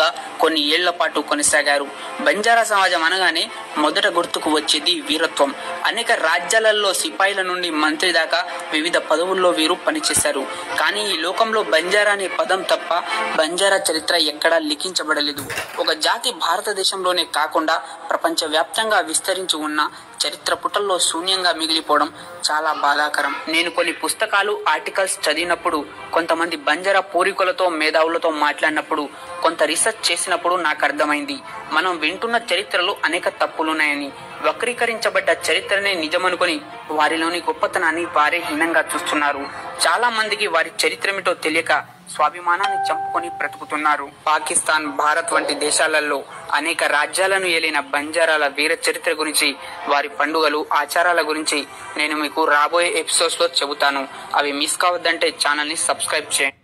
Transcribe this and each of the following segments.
నాయకుడుగా కొన్ని ఏళ్ళ పాటు కొనసాగారు. బంజారా సమాజం అనగానే మొదట గుర్తుకు వచ్చేది వీరత్వం. అనేక రాజ్యాలలో సిపాయిల నుండి మంత్రి దాకా వివిధ పదవుల్లో వీరు పనిచేశారు. కానీ ఈ లోకంలో బంజారా అనే పదం తప్ప బంజారా చరిత్ర ఎక్కడా లిఖించబడలేదు. ఒక జాతి భారతదేశంలోనే కాకుండా ప్రపంచవ్యాప్తంగా విస్తరించి ఉన్న చరిత్ర పుటల్లో శూన్యంగా మిగిలిపోవడం చాలా బాధాకరం. నేను కొన్ని పుస్తకాలు ఆర్టికల్స్ చదివినప్పుడు కొంతమంది బంజర పూర్వీకులతో మేధావులతో మాట్లాడినప్పుడు కొంత రీసెర్చ్ చేసినప్పుడు నాకు అర్థమైంది. మనం వింటున్న చరిత్రలో అనేక తప్పులున్నాయని. వక్రీకరించబడ్డ చరిత్రనే నిజమనుకొని వారిలోని గొప్పతనాన్ని వారే హీనంగా చూస్తున్నారు. చాలా మందికి వారి చరిత్రమిటో తెలియక స్వాభిమానాన్ని చంపుకొని బ్రతుకుతున్నారు. పాకిస్తాన్ భారత్ వంటి దేశాలలో అనేక రాజ్యాలను ఏలిన బంజారాల వీర చరిత్ర గురించి వారి పండుగలు ఆచారాల గురించి నేను మీకు రాబోయే ఎపిసోడ్స్లో చెబుతాను. అవి మిస్ కావద్దంటే ఛానల్ని సబ్స్క్రైబ్ చేయండి.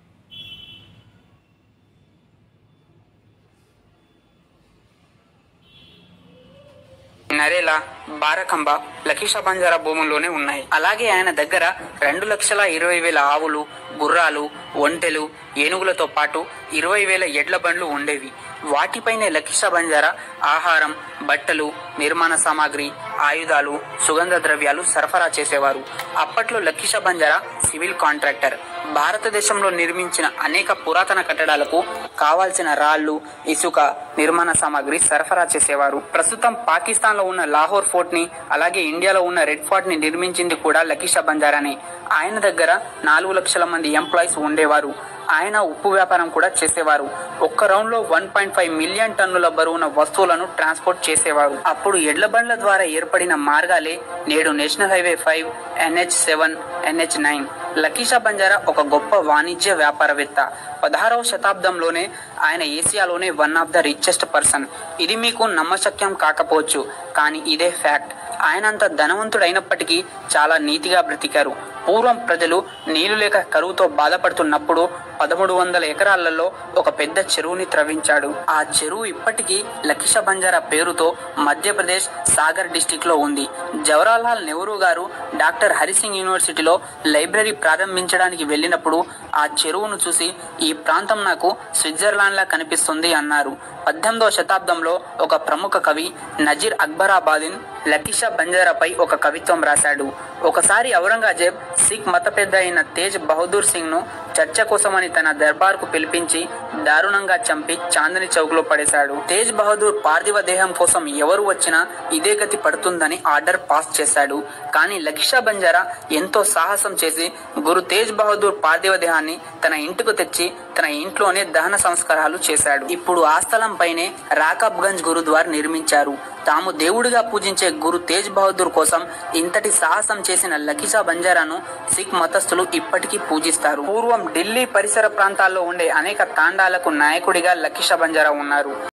నరేల బారకంబ లఖీషా బంజారా భూముల్లోనే ఉన్నాయి. అలాగే ఆయన దగ్గర రెండు లక్షల ఇరవై వేల ఆవులు గుర్రాలు ఒంటెలు ఏనుగులతో పాటు ఇరవై వేల ఎడ్ల బండ్లు ఉండేవి. వాటిపైనే లఖీషా బంజారా ఆహారం బట్టలు నిర్మాణ సామాగ్రి ఆయుధాలు సుగంధ ద్రవ్యాలు సరఫరా చేసేవారు. అప్పట్లో లఖీషా బంజారా సివిల్ కాంట్రాక్టర్. భారతదేశంలో నిర్మించిన అనేక పురాతన కట్టడాలకు కావాల్సిన రాళ్ళు ఇసుక నిర్మాణ సామాగ్రి సరఫరా చేసేవారు. ప్రస్తుతం పాకిస్తాన్లో ఉన్న లాహోర్ ఫోర్ట్ని అలాగే ఇండియాలో ఉన్న రెడ్ ఫోర్ట్ని నిర్మించింది కూడా లఖీషా బంజారానే. ఆయన దగ్గర నాలుగు లక్షల మంది ఎంప్లాయీస్ ఉండేవారు. ఆయన ఉప్పు వ్యాపారం కూడా చేసేవారు. ఒక్క రౌండ్లో వన్ పాయింట్ ఫైవ్ మిలియన్ టన్నుల బరువున వస్తువులను ట్రాన్స్పోర్ట్ చేసేవారు. అప్పుడు ఎడ్ల బండ్ల ద్వారా ఏర్పడిన మార్గాలే నేడు national highway five NH seven NH nine. Lakhisha Banjara ఒక గొప్ప వాణిజ్య వ్యాపారవేత్త. పదహారవ శతాబ్దంలోనే ఆయన ఏసియాలోనే one of the richest person ఇది మీకు నమ్మశక్యం కాకపోవచ్చు కానీ ఇదే ఫ్యాక్ట్ ఆయనంత ధనవంతుడైనప్పటికీ చాలా నీతిగా బ్రతికారు. పూర్వం ప్రజలు నీళ్ళు లేక కరువుతో బాధపడుతున్నప్పుడు పదమూడు వందల ఎకరాలలో ఒక పెద్ద చెరువుని త్రవ్వించాడు ఆ చెరువు ఇప్పటికీ లఖిష బంజారా పేరుతో మధ్యప్రదేశ్ సాగర్ డిస్టిక్లో ఉంది. జవహర్లాల్ నెహ్రూ గారు డాక్టర్ హరిసింగ్ యూనివర్సిటీలో లైబ్రరీ ప్రారంభించడానికి వెళ్ళినప్పుడు ఆ చెరువును చూసి ఈ ప్రాంతం నాకు స్విట్జర్లాండ్ లా కనిపిస్తుంది అన్నారు. పద్దెనిమిదవ శతాబ్దంలో ఒక ప్రముఖ కవి నజీర్ అక్బరాబాదిన్ లతీషా బంజారాపై ఒక కవిత్వం రాశాడు. ఒకసారి ఔరంగజేబ్ సిక్ మత పెద్ద అయిన తేజ్ బహదూర్ సింగ్ను చర్చ కోసమని తన దర్బార్కు పిలిపించి దారుణంగా చంపి చాందని చౌక్లో పడేశాడు. తేజ్ బహదూర్ పార్థివ దేహం కోసం ఎవరు వచ్చినా ఇదే గతి పడుతుందని ఆర్డర్ పాస్ చేశాడు. కానీ లఖిషా బంజారా ఎంతో సాహసం చేసి గురు తేజ్ బహదూర్ పార్థివ దేహాన్ని తన ఇంటికి తెచ్చి తన ఇంట్లోనే దహన సంస్కారాలు చేశాడు. ఇప్పుడు ఆ స్థలం పైనే రాకబ్గంజ్ గురుద్వార్ నిర్మించారు. తాము దేవుడిగా పూజించే గురు తేజ్ బహదూర్ కోసం ఇంతటి సాహసం చేసిన లఖిషా బంజారాను సిక్ మతస్థులు ఇప్పటికీ పూజిస్తారు. పూర్వం ఢిల్లీ పరిసర ప్రాంతాల్లో ఉండే అనేక తాండాలకు నాయకుడిగా లఖిషా బంజారా ఉన్నారు.